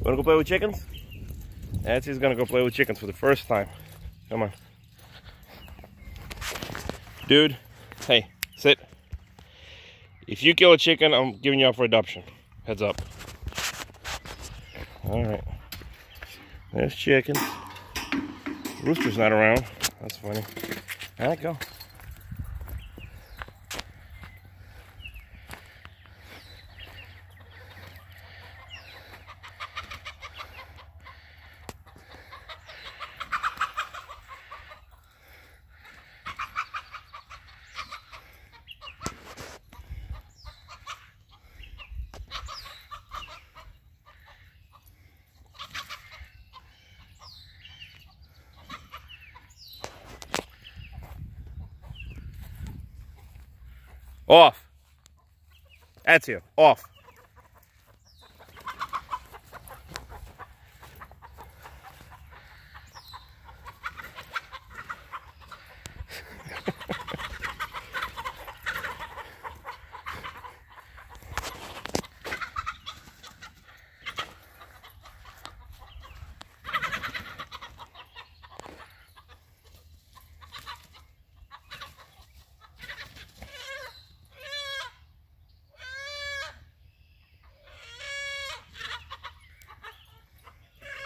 Wanna go play with chickens? Nancy's gonna go play with chickens for the first time. Come on. Dude, hey, sit. If you kill a chicken, I'm giving you up for adoption. Heads up. All right. There's chicken. Rooster's not around. That's funny. All right, go. Off. That's you. Off.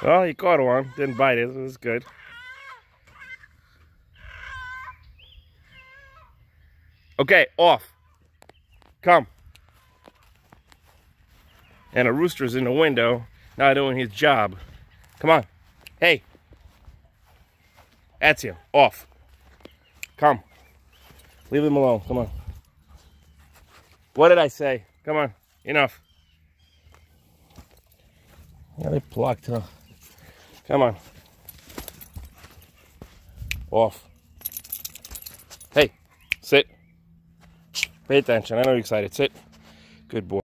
Well, he caught one. Didn't bite it. It was good. Okay, off. Come. And a rooster's in the window, not doing his job. Come on. Hey. That's him. Off. Come. Leave him alone. Come on. What did I say? Come on. Enough. Yeah, they plucked, huh? Come on. Off. Hey, sit. Pay attention. I know you're excited. Sit. Good boy.